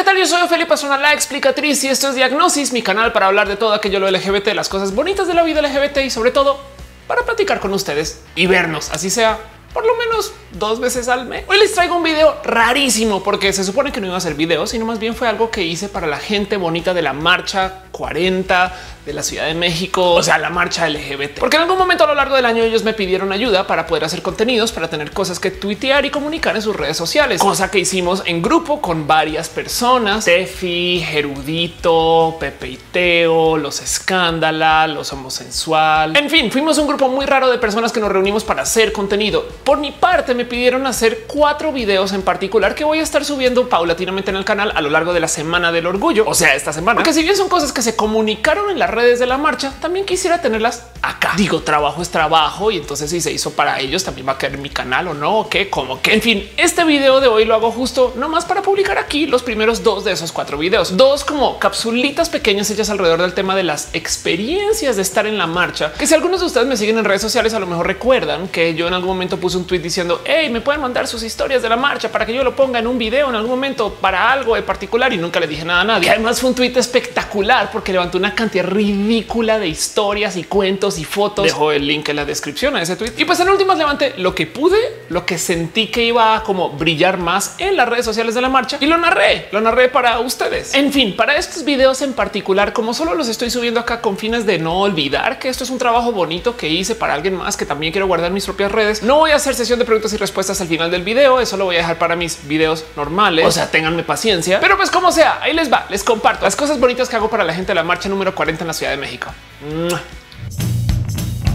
¿qué tal? Yo soy Ophelia Pastrana, la explicatriz y esto es Diagnosis, mi canal para hablar de todo aquello lo LGBT, las cosas bonitas de la vida LGBT y sobre todo para platicar con ustedes y vernos, así sea por lo menos dos veces al mes. Hoy les traigo un video rarísimo porque se supone que no iba a ser video, sino más bien fue algo que hice para la gente bonita de la marcha 40 de la Ciudad de México, o sea, la marcha LGBT. Porque en algún momento a lo largo del año ellos me pidieron ayuda para poder hacer contenidos, para tener cosas que tuitear y comunicar en sus redes sociales, cosa que hicimos en grupo con varias personas, Tefi, Gerudito, Pepe y Teo, los escándala, los homosensual. En fin, fuimos un grupo muy raro de personas que nos reunimos para hacer contenido. Por mi parte, me pidieron hacer cuatro videos en particular que voy a estar subiendo paulatinamente en el canal a lo largo de la semana del orgullo, o sea, esta semana. Porque si bien son cosas que se comunicaron en las redes de la marcha, también quisiera tenerlas acá. Digo, trabajo es trabajo y entonces si se hizo para ellos, también va a en mi canal o no, o qué, como que en fin, este video de hoy lo hago justo nomás para publicar aquí los primeros dos de esos cuatro videos, dos como capsulitas pequeñas hechas alrededor del tema de las experiencias de estar en la marcha. Que si algunos de ustedes me siguen en redes sociales, a lo mejor recuerdan que yo en algún momento puse un tweet diciendo hey, me pueden mandar sus historias de la marcha para que yo lo ponga en un video en algún momento para algo en particular y nunca le dije nada a nadie. además fue un tweet espectacular porque levantó una cantidad ridícula de historias y cuentos y fotos. Dejo el link en la descripción a ese tweet. Y pues en últimas levanté lo que pude, lo que sentí que iba a como brillar más en las redes sociales de la marcha y lo narré, lo narré para ustedes. En fin, para estos videos en particular, como solo los estoy subiendo acá con fines de no olvidar que esto es un trabajo bonito que hice para alguien más que también quiero guardar mis propias redes, no voy a hacer sesión de preguntas y respuestas al final del video. Eso lo voy a dejar para mis videos normales. O sea, ténganme paciencia, pero pues como sea, ahí les va. Les comparto las cosas bonitas que hago para la gente de la marcha número 40 en la Ciudad de México.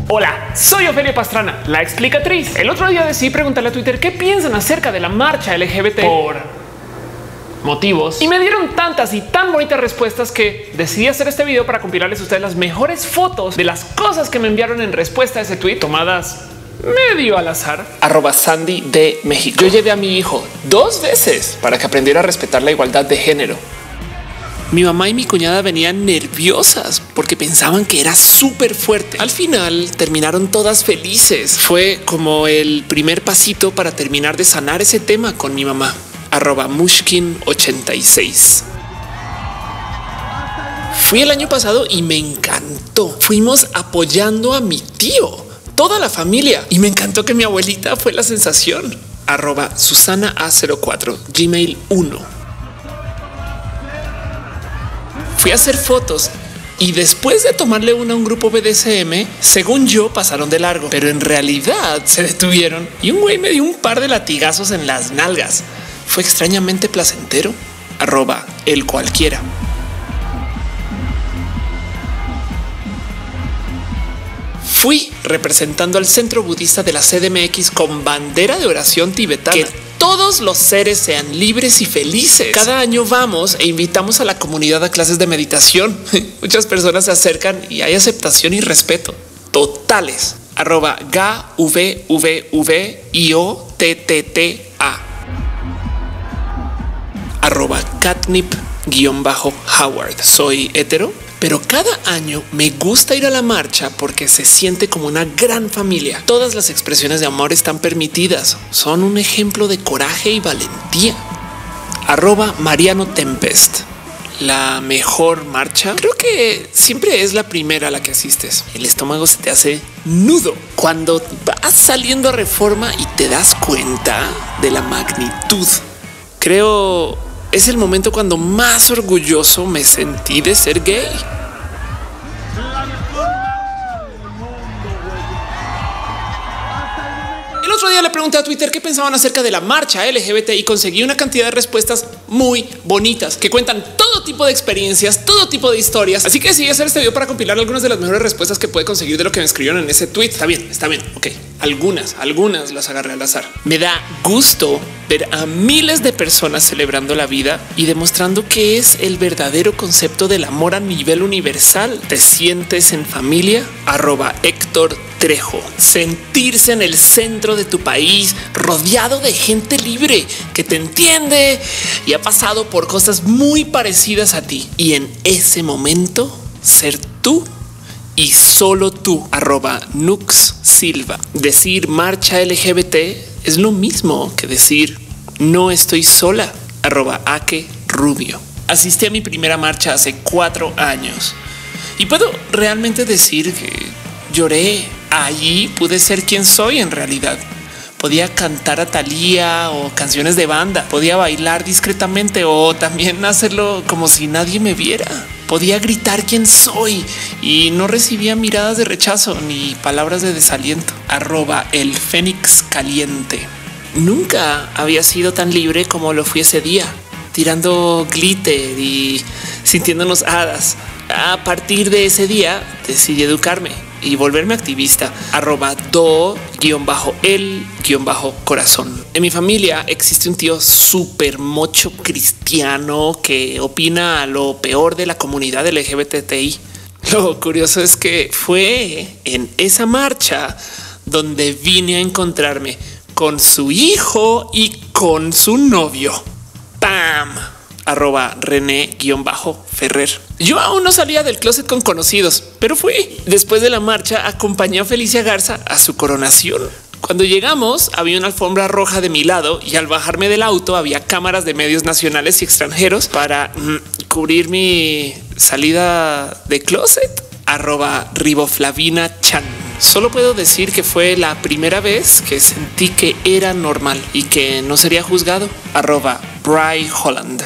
Hola, soy Ofelia Pastrana, la explicatriz. El otro día decidí preguntarle a Twitter qué piensan acerca de la marcha LGBT por motivos y me dieron tantas y tan bonitas respuestas que decidí hacer este video para compilarles a ustedes las mejores fotos de las cosas que me enviaron en respuesta a ese tweet tomadas medio al azar. Arroba Sandy de México. Yo llevé a mi hijo dos veces para que aprendiera a respetar la igualdad de género. Mi mamá y mi cuñada venían nerviosas porque pensaban que era súper fuerte. Al final terminaron todas felices. Fue como el primer pasito para terminar de sanar ese tema con mi mamá. Arroba Mushkin 86. Fui el año pasado y me encantó. Fuimos apoyando a mi tío, toda la familia. Y me encantó que mi abuelita fue la sensación. Arroba Susana A04 Gmail 1. Fui a hacer fotos y después de tomarle una a un grupo BDSM, según yo pasaron de largo, pero en realidad se detuvieron y un güey me dio un par de latigazos en las nalgas. Fue extrañamente placentero. Arroba el cualquiera. Fui representando al centro budista de la CDMX con bandera de oración tibetana todos los seres sean libres y felices. Cada año vamos e invitamos a la comunidad a clases de meditación. Muchas personas se acercan y hay aceptación y respeto totales. Arroba G V V V I O T T T A. Arroba catnip guion bajo Howard. Soy hetero pero cada año me gusta ir a la marcha porque se siente como una gran familia. Todas las expresiones de amor están permitidas. Son un ejemplo de coraje y valentía. Arroba Mariano Tempest. La mejor marcha creo que siempre es la primera a la que asistes. El estómago se te hace nudo cuando vas saliendo a reforma y te das cuenta de la magnitud. Creo es el momento cuando más orgulloso me sentí de ser gay. El otro día le pregunté a Twitter qué pensaban acerca de la marcha LGBT y conseguí una cantidad de respuestas muy bonitas que cuentan todo tipo de experiencias, todo tipo de historias. Así que sí, hacer este video para compilar algunas de las mejores respuestas que puede conseguir de lo que me escribieron en ese tweet. Está bien, está bien. Ok, algunas, algunas las agarré al azar. Me da gusto ver a miles de personas celebrando la vida y demostrando que es el verdadero concepto del amor a nivel universal. Te sientes en familia. Arroba Héctor Trejo. Sentirse en el centro de tu país, rodeado de gente libre que te entiende ha pasado por cosas muy parecidas a ti. Y en ese momento, ser tú y solo tú. Arroba Nux Silva. Decir marcha LGBT es lo mismo que decir no estoy sola. Arroba Ake rubio. Asistí a mi primera marcha hace cuatro años y puedo realmente decir que lloré. Allí pude ser quien soy en realidad. Podía cantar a Thalía o canciones de banda, podía bailar discretamente o también hacerlo como si nadie me viera. Podía gritar quién soy y no recibía miradas de rechazo ni palabras de desaliento. Arroba el Fénix caliente. Nunca había sido tan libre como lo fui ese día, tirando glitter y sintiéndonos hadas. A partir de ese día decidí educarme y volverme activista. Arroba do guion bajo el guion bajo corazón. En mi familia existe un tío súper mocho cristiano que opina lo peor de la comunidad LGBTI. Lo curioso es que fue en esa marcha donde vine a encontrarme con su hijo y con su novio. ¡Pam! Arroba René guion bajo Ferrer. Yo aún no salía del closet con conocidos, pero fui. Después de la marcha acompañé a Felicia Garza a su coronación. Cuando llegamos había una alfombra roja de mi lado y al bajarme del auto había cámaras de medios nacionales y extranjeros para mm, cubrir mi salida de closet. Arroba Riboflavina Chan. Solo puedo decir que fue la primera vez que sentí que era normal y que no sería juzgado. Arroba Bry Holland.